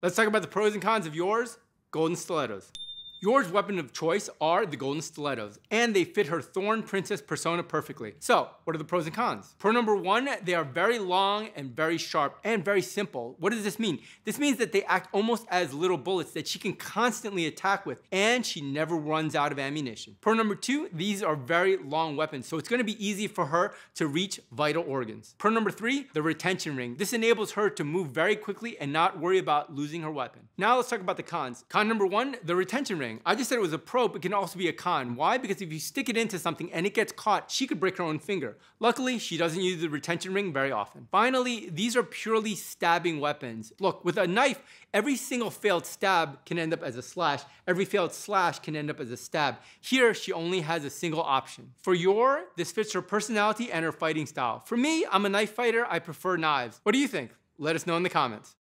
Let's talk about the pros and cons of Yor's, golden stilettos. Yor's weapon of choice are the golden stilettos, and they fit her Thorn Princess persona perfectly. So, what are the pros and cons? Pro number one, they are very long and very sharp and very simple. What does this mean? This means that they act almost as little bullets that she can constantly attack with, and she never runs out of ammunition. Pro number two, these are very long weapons, so it's gonna be easy for her to reach vital organs. Pro number three, the retention ring. This enables her to move very quickly and not worry about losing her weapon. Now let's talk about the cons. Con number one, the retention ring ring. I just said it was a pro, but can also be a con. Why? Because if you stick it into something and it gets caught, she could break her own finger. Luckily, she doesn't use the retention ring very often. Finally, these are purely stabbing weapons. Look, with a knife, every single failed stab can end up as a slash. Every failed slash can end up as a stab. Here, she only has a single option. For Yor, this fits her personality and her fighting style. For me, I'm a knife fighter. I prefer knives. What do you think? Let us know in the comments.